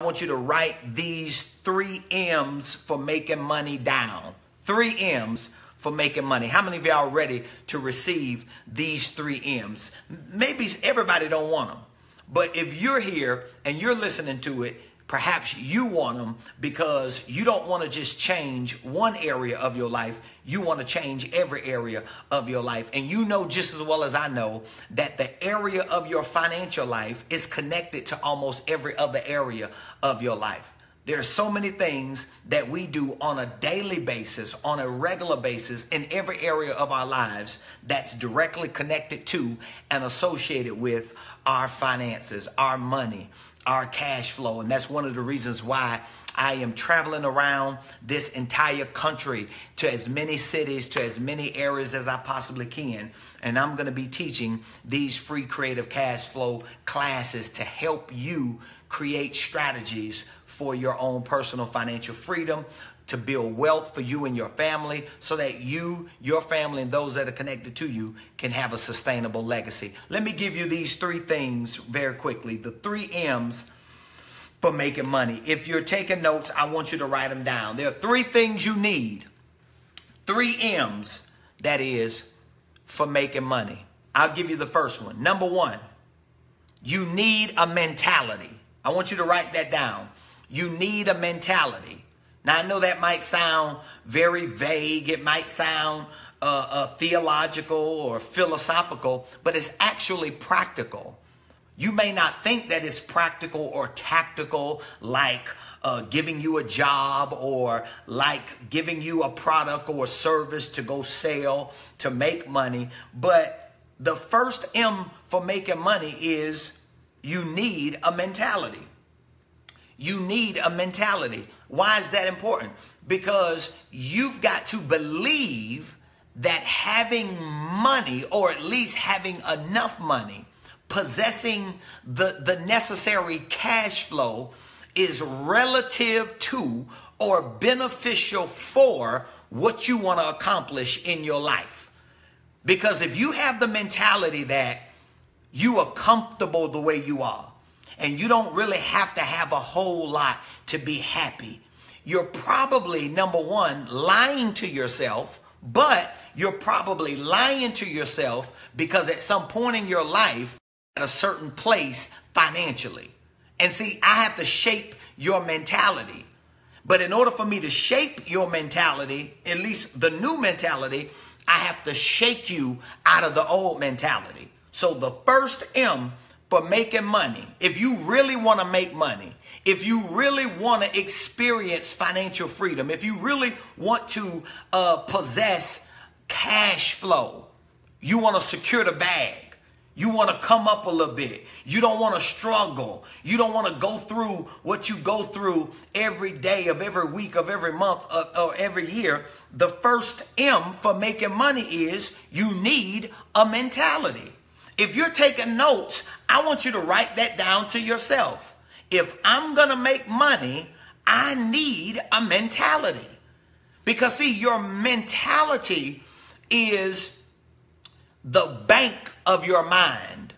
I want you to write these three M's for making money down. Three M's for making money. How many of y'all ready to receive these three M's? Maybe everybody don't want them. But if you're here and you're listening to it, perhaps you want them because you don't want to just change one area of your life. You want to change every area of your life. And you know just as well as I know that the area of your financial life is connected to almost every other area of your life. There are so many things that we do on a daily basis, on a regular basis, in every area of our lives that's directly connected to and associated with our finances, our money, our cash flow. And that's one of the reasons why I am traveling around this entire country to as many cities, to as many areas as I possibly can. And I'm going to be teaching these free creative cash flow classes to help you create strategies for your own personal financial freedom, to build wealth for you and your family so that you, your family, and those that are connected to you can have a sustainable legacy. Let me give you these three things very quickly the three M's for making money. If you're taking notes, I want you to write them down. There are three things you need, three M's, that is, for making money. I'll give you the first one. Number one, you need a mentality. I want you to write that down. You need a mentality. Now, I know that might sound very vague, it might sound uh, uh, theological or philosophical, but it's actually practical. You may not think that it's practical or tactical, like uh, giving you a job or like giving you a product or a service to go sell to make money. But the first M for making money is you need a mentality. You need a mentality. Why is that important? Because you've got to believe that having money, or at least having enough money, possessing the, the necessary cash flow, is relative to or beneficial for what you want to accomplish in your life. Because if you have the mentality that you are comfortable the way you are, and you don't really have to have a whole lot to be happy. You're probably, number one, lying to yourself, but you're probably lying to yourself because at some point in your life, at a certain place financially. And see, I have to shape your mentality. But in order for me to shape your mentality, at least the new mentality, I have to shake you out of the old mentality. So the first M for making money, if you really want to make money, if you really want to experience financial freedom, if you really want to uh, possess cash flow, you want to secure the bag. You want to come up a little bit. You don't want to struggle. You don't want to go through what you go through every day of every week of every month uh, or every year. The first M for making money is you need a mentality. If you're taking notes, I want you to write that down to yourself. If I'm going to make money, I need a mentality. Because, see, your mentality is the bank of your mind.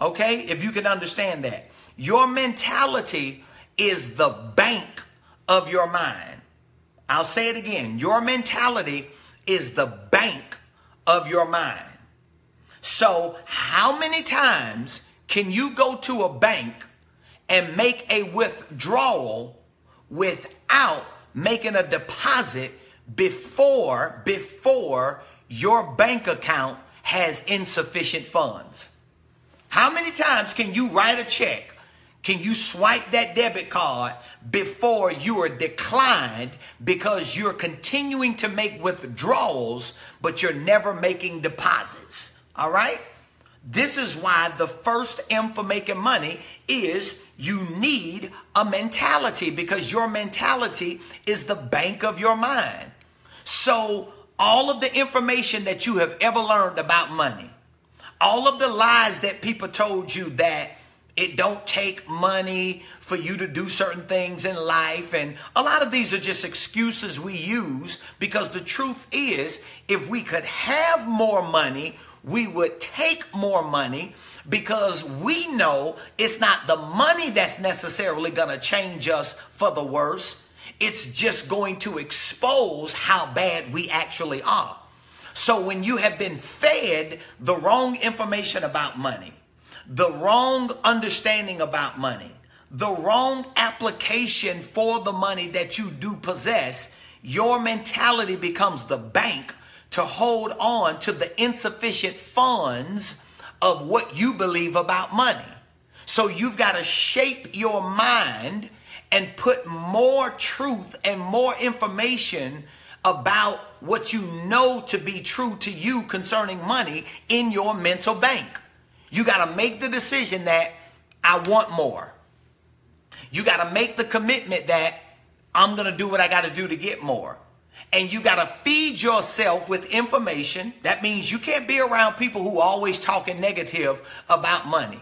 Okay? If you can understand that. Your mentality is the bank of your mind. I'll say it again. Your mentality is the bank of your mind. So, how many times can you go to a bank and make a withdrawal without making a deposit before before your bank account has insufficient funds? How many times can you write a check? Can you swipe that debit card before you are declined because you're continuing to make withdrawals, but you're never making deposits? All right? This is why the first M for making money is you need a mentality because your mentality is the bank of your mind. So, all of the information that you have ever learned about money, all of the lies that people told you that it don't take money for you to do certain things in life. And a lot of these are just excuses we use because the truth is, if we could have more money, we would take more money, because we know it's not the money that's necessarily going to change us for the worse. It's just going to expose how bad we actually are. So when you have been fed the wrong information about money, the wrong understanding about money, the wrong application for the money that you do possess, your mentality becomes the bank to hold on to the insufficient funds of what you believe about money. So you've got to shape your mind and put more truth and more information about what you know to be true to you concerning money in your mental bank. You got to make the decision that I want more. You got to make the commitment that I'm going to do what I got to do to get more and you got to feed yourself with information. That means you can't be around people who are always talking negative about money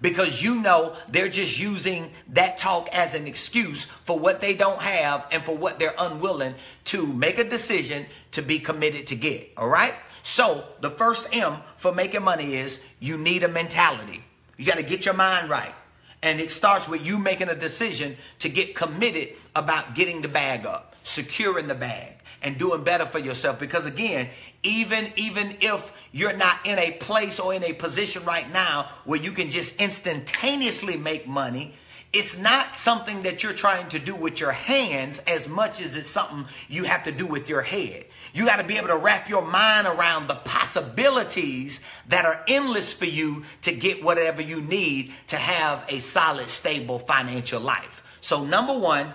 because you know they're just using that talk as an excuse for what they don't have and for what they're unwilling to make a decision to be committed to get. All right? So, the first M for making money is you need a mentality. You got to get your mind right. And it starts with you making a decision to get committed about getting the bag up, securing the bag and doing better for yourself. Because again even even if you're not in a place or in a position right now where you can just instantaneously make money it's not something that you're trying to do with your hands as much as it's something you have to do with your head. You got to be able to wrap your mind around the possibilities that are endless for you to get whatever you need to have a solid stable financial life. So number one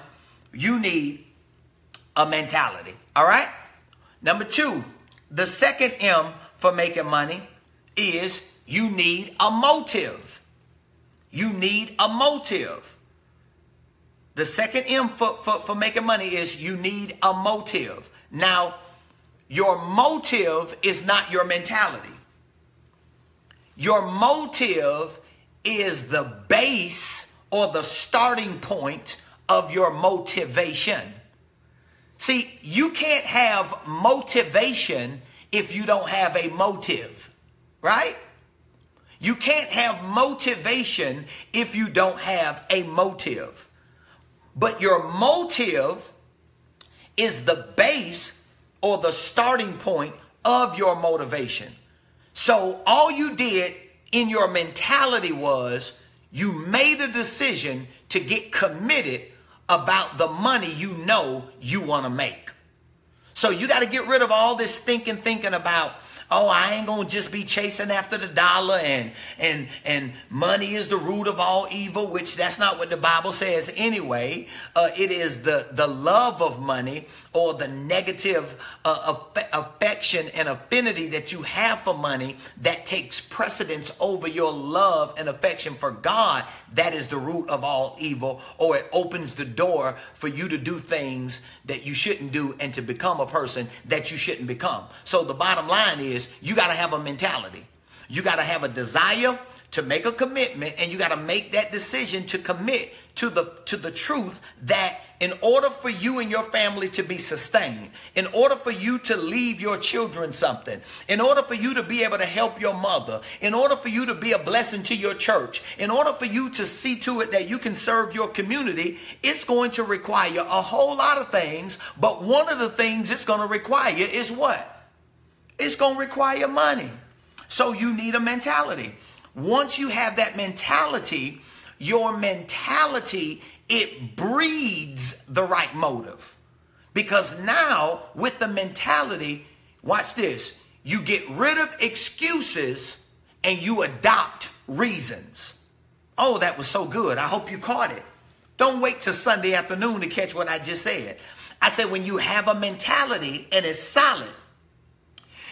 you need a mentality. All right? Number two, the second M for making money is you need a motive. You need a motive. The second M for, for, for making money is you need a motive. Now, your motive is not your mentality. Your motive is the base or the starting point of your motivation. See, you can't have motivation if you don't have a motive, right? You can't have motivation if you don't have a motive. But your motive is the base or the starting point of your motivation. So all you did in your mentality was you made a decision to get committed about the money you know you want to make. So you got to get rid of all this thinking, thinking about, oh, I ain't gonna just be chasing after the dollar and and and money is the root of all evil, which that's not what the Bible says anyway. Uh, it is the the love of money or the negative uh, affection and affinity that you have for money that takes precedence over your love and affection for God. That is the root of all evil, or it opens the door for you to do things that you shouldn't do and to become a person that you shouldn't become. So the bottom line is you got to have a mentality. You got to have a desire to make a commitment and you got to make that decision to commit to the to the truth that in order for you and your family to be sustained, in order for you to leave your children something, in order for you to be able to help your mother, in order for you to be a blessing to your church, in order for you to see to it that you can serve your community, it's going to require a whole lot of things. But one of the things it's going to require is what? It's going to require money. So you need a mentality. Once you have that mentality, your mentality, it breeds the right motive. Because now, with the mentality, watch this, you get rid of excuses and you adopt reasons. Oh, that was so good. I hope you caught it. Don't wait till Sunday afternoon to catch what I just said. I said, when you have a mentality and it's solid,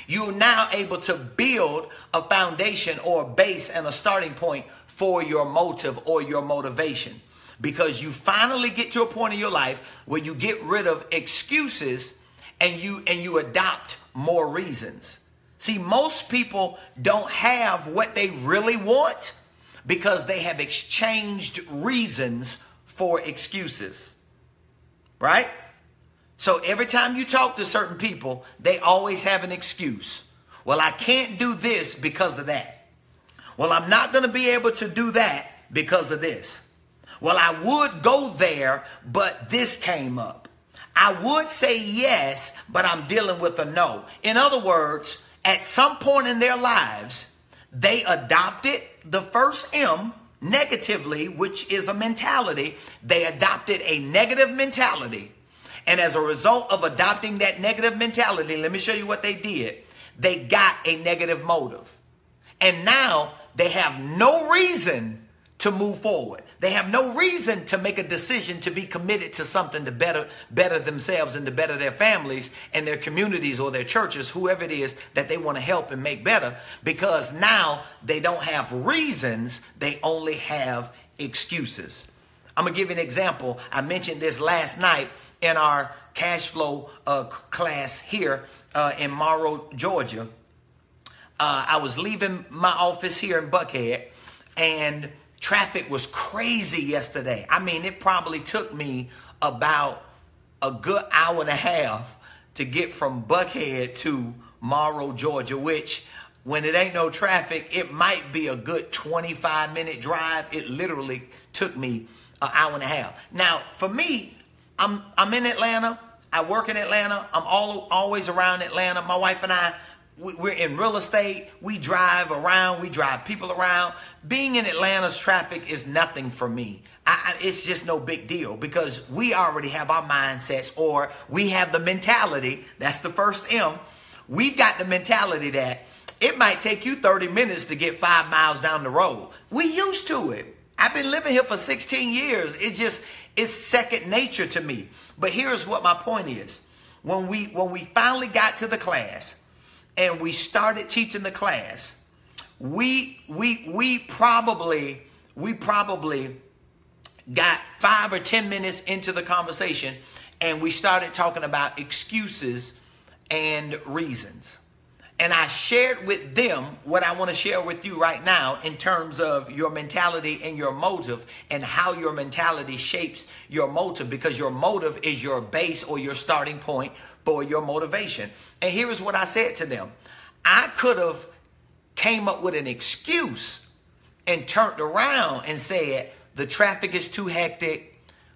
you're now able to build a foundation or a base and a starting point for your motive or your motivation because you finally get to a point in your life where you get rid of excuses and you and you adopt more reasons. See, most people don't have what they really want because they have exchanged reasons for excuses. Right? So every time you talk to certain people, they always have an excuse. Well, I can't do this because of that. Well, I'm not going to be able to do that because of this. Well, I would go there, but this came up. I would say yes, but I'm dealing with a no. In other words, at some point in their lives, they adopted the first M negatively, which is a mentality. They adopted a negative mentality. And as a result of adopting that negative mentality, let me show you what they did. They got a negative motive. And now they have no reason to move forward. They have no reason to make a decision to be committed to something to better better themselves and to better their families and their communities or their churches, whoever it is that they want to help and make better, because now they don't have reasons, they only have excuses. I'm gonna give you an example. I mentioned this last night in our cash flow uh, class here uh, in Morrow, Georgia. Uh, I was leaving my office here in Buckhead, and Traffic was crazy yesterday. I mean, it probably took me about a good hour and a half to get from Buckhead to Morrow, Georgia, which when it ain't no traffic, it might be a good 25 minute drive. It literally took me an hour and a half. Now, for me, I'm I'm in Atlanta. I work in Atlanta. I'm all always around Atlanta. My wife and I we're in real estate. We drive around. We drive people around. Being in Atlanta's traffic is nothing for me. I, it's just no big deal because we already have our mindsets or we have the mentality. That's the first M. We've got the mentality that it might take you 30 minutes to get five miles down the road. We used to it. I've been living here for 16 years. It's just, it's second nature to me. But here's what my point is. When we, when we finally got to the class, and we started teaching the class, we we we probably we probably got five or ten minutes into the conversation and we started talking about excuses and reasons. And I shared with them what I want to share with you right now in terms of your mentality and your motive and how your mentality shapes your motive because your motive is your base or your starting point for your motivation. And here is what I said to them. I could have came up with an excuse and turned around and said the traffic is too hectic.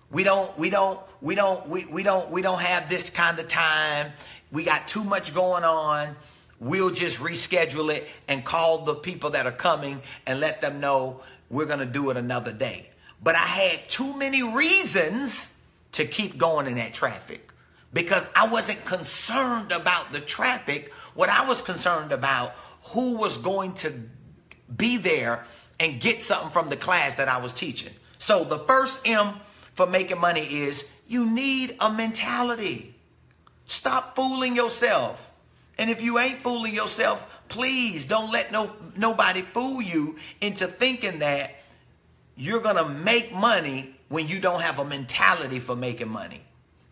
We don't we don't we don't we, we don't we don't have this kind of time. We got too much going on. We'll just reschedule it and call the people that are coming and let them know we're going to do it another day. But I had too many reasons to keep going in that traffic because I wasn't concerned about the traffic. What I was concerned about, who was going to be there and get something from the class that I was teaching. So the first M for making money is you need a mentality. Stop fooling yourself. And if you ain't fooling yourself, please don't let no nobody fool you into thinking that you're going to make money when you don't have a mentality for making money.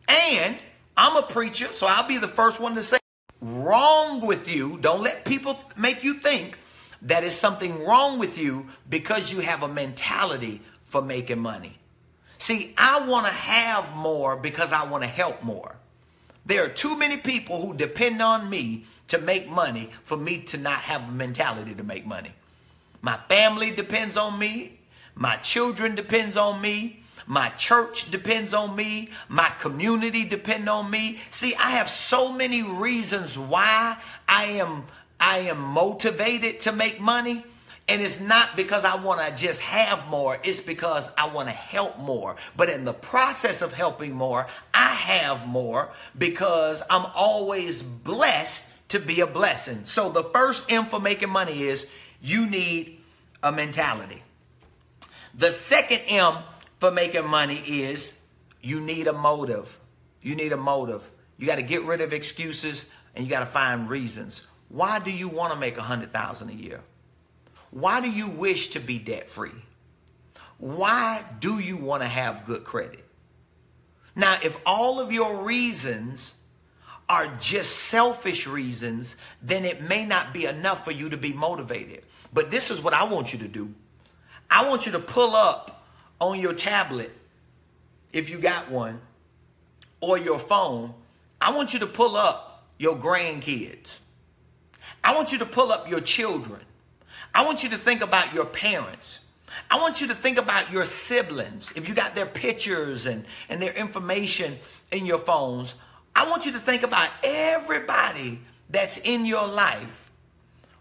And I'm a preacher, so I'll be the first one to say, wrong with you. Don't let people make you think that is something wrong with you because you have a mentality for making money. See, I want to have more because I want to help more. There are too many people who depend on me to make money for me to not have a mentality to make money. My family depends on me. My children depends on me. My church depends on me. My community depend on me. See, I have so many reasons why I am I am motivated to make money. And it's not because I want to just have more. It's because I want to help more. But in the process of helping more, I have more because I'm always blessed to be a blessing. So the first M for making money is you need a mentality. The second M for making money is you need a motive. You need a motive. You got to get rid of excuses and you got to find reasons. Why do you want to make a hundred thousand a year? Why do you wish to be debt free? Why do you want to have good credit? Now, if all of your reasons are just selfish reasons, then it may not be enough for you to be motivated. But this is what I want you to do. I want you to pull up on your tablet, if you got one, or your phone, I want you to pull up your grandkids. I want you to pull up your children. I want you to think about your parents. I want you to think about your siblings. If you got their pictures and, and their information in your phones, I want you to think about everybody that's in your life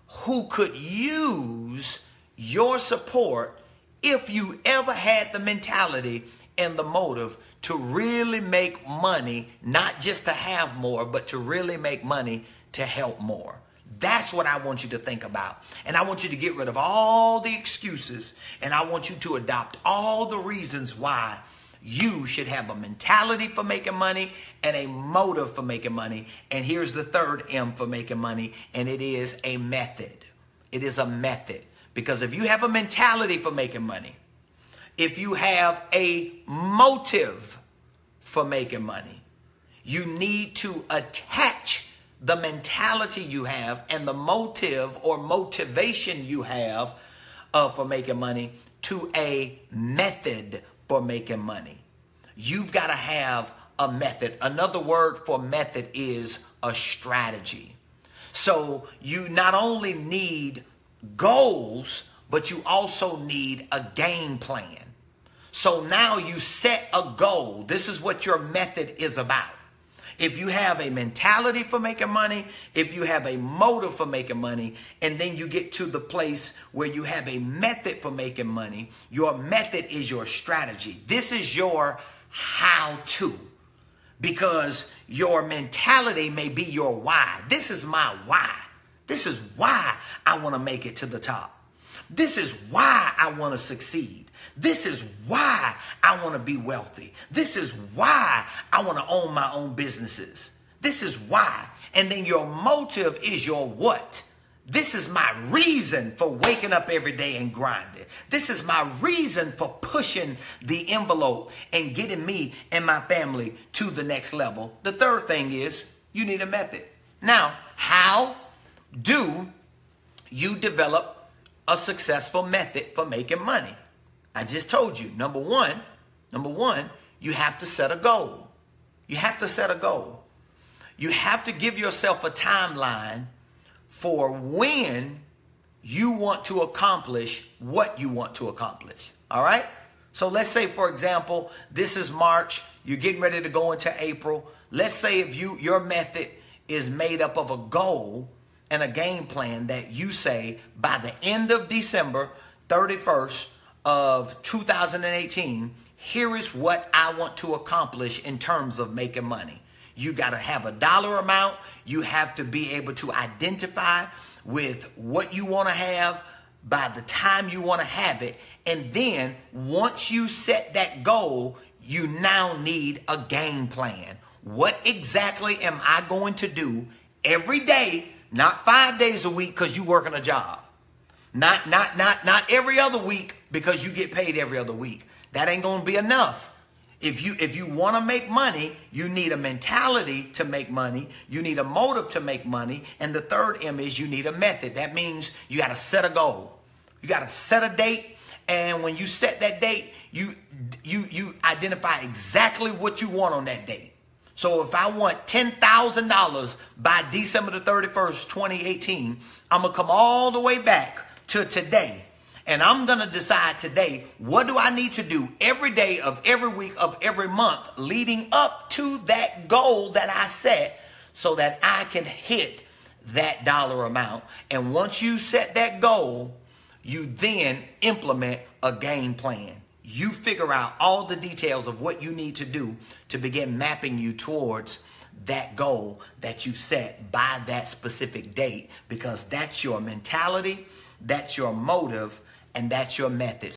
who could use your support if you ever had the mentality and the motive to really make money, not just to have more, but to really make money to help more. That's what I want you to think about. And I want you to get rid of all the excuses and I want you to adopt all the reasons why you should have a mentality for making money and a motive for making money. And here's the third M for making money, and it is a method. It is a method. Because if you have a mentality for making money, if you have a motive for making money, you need to attach the mentality you have and the motive or motivation you have uh, for making money to a method for making money. You've got to have a method. Another word for method is a strategy. So you not only need goals, but you also need a game plan. So now you set a goal. This is what your method is about. If you have a mentality for making money, if you have a motive for making money, and then you get to the place where you have a method for making money, your method is your strategy. This is your how to. Because your mentality may be your why. This is my why. This is why I want to make it to the top. This is why I want to succeed. This is why I want to be wealthy. This is why I want to own my own businesses. This is why. And then your motive is your what? This is my reason for waking up every day and grinding. This is my reason for pushing the envelope and getting me and my family to the next level. The third thing is you need a method. Now, how do you develop a successful method for making money? I just told you, number one, number one, you have to set a goal. You have to set a goal. You have to give yourself a timeline for when you want to accomplish what you want to accomplish. All right? So let's say, for example, this is March, you're getting ready to go into April. Let's say if you your method is made up of a goal and a game plan that you say by the end of December 31st, of 2018, here is what I want to accomplish in terms of making money. You got to have a dollar amount. You have to be able to identify with what you want to have by the time you want to have it. And then once you set that goal, you now need a game plan. What exactly am I going to do every day, not five days a week because you work working a job? Not not not not every other week because you get paid every other week. That ain't going to be enough. If you if you want to make money, you need a mentality to make money. You need a motive to make money, and the third M is you need a method. That means you got to set a goal. You got to set a date, and when you set that date, you you you identify exactly what you want on that date. So if I want $10,000 by December the 31st, 2018, I'm going to come all the way back to today. And I'm going to decide today what do I need to do every day of every week of every month leading up to that goal that I set so that I can hit that dollar amount. And once you set that goal, you then implement a game plan. You figure out all the details of what you need to do to begin mapping you towards that goal that you set by that specific date because that's your mentality that's your motive and that's your method.